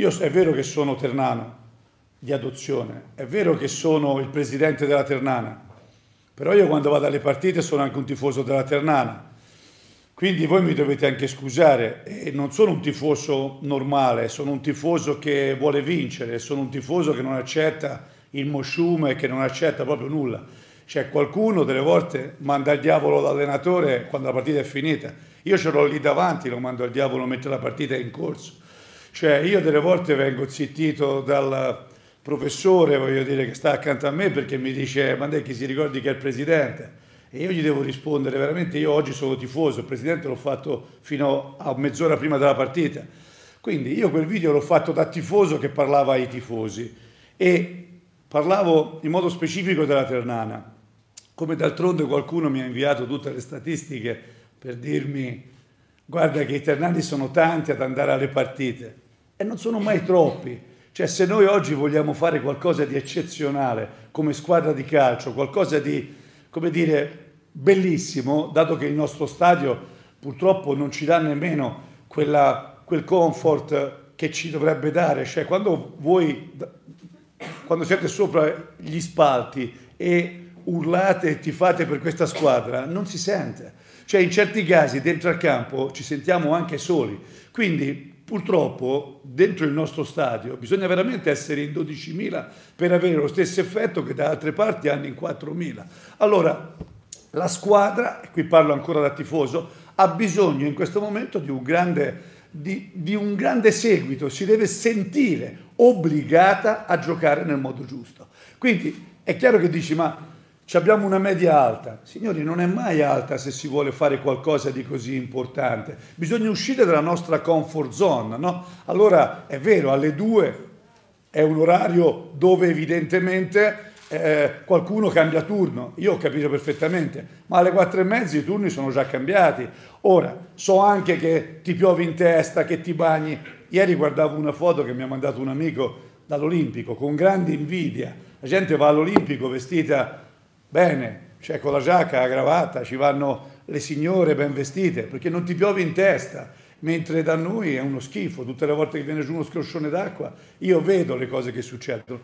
Io è vero che sono ternano di adozione, è vero che sono il presidente della Ternana, però io quando vado alle partite sono anche un tifoso della Ternana. Quindi voi mi dovete anche scusare, e non sono un tifoso normale, sono un tifoso che vuole vincere, sono un tifoso che non accetta il mosciume, che non accetta proprio nulla. C'è qualcuno delle volte manda il diavolo l'allenatore quando la partita è finita. Io ce l'ho lì davanti, lo mando al diavolo mentre la partita è in corso. Cioè io delle volte vengo zittito dal professore, voglio dire, che sta accanto a me perché mi dice, ma chi si ricordi che è il presidente? E io gli devo rispondere, veramente io oggi sono tifoso, il presidente l'ho fatto fino a mezz'ora prima della partita. Quindi io quel video l'ho fatto da tifoso che parlava ai tifosi e parlavo in modo specifico della Ternana, come d'altronde qualcuno mi ha inviato tutte le statistiche per dirmi guarda che i ternani sono tanti ad andare alle partite e non sono mai troppi. Cioè se noi oggi vogliamo fare qualcosa di eccezionale come squadra di calcio, qualcosa di, come dire, bellissimo, dato che il nostro stadio purtroppo non ci dà nemmeno quella, quel comfort che ci dovrebbe dare, cioè quando voi, quando siete sopra gli spalti e urlate e tifate per questa squadra, non si sente. Cioè in certi casi dentro al campo ci sentiamo anche soli. Quindi purtroppo dentro il nostro stadio bisogna veramente essere in 12.000 per avere lo stesso effetto che da altre parti hanno in 4.000. Allora la squadra, e qui parlo ancora da tifoso, ha bisogno in questo momento di un grande, di, di un grande seguito, si deve sentire obbligata a giocare nel modo giusto. Quindi è chiaro che dici ma abbiamo una media alta. Signori, non è mai alta se si vuole fare qualcosa di così importante. Bisogna uscire dalla nostra comfort zone, no? Allora, è vero, alle due è un orario dove evidentemente eh, qualcuno cambia turno. Io ho capito perfettamente, ma alle quattro e mezza i turni sono già cambiati. Ora, so anche che ti piove in testa, che ti bagni. Ieri guardavo una foto che mi ha mandato un amico dall'Olimpico con grande invidia. La gente va all'Olimpico vestita Bene, cioè con la giacca, la gravata, ci vanno le signore ben vestite, perché non ti piove in testa, mentre da noi è uno schifo, tutte le volte che viene giù uno scroscione d'acqua, io vedo le cose che succedono.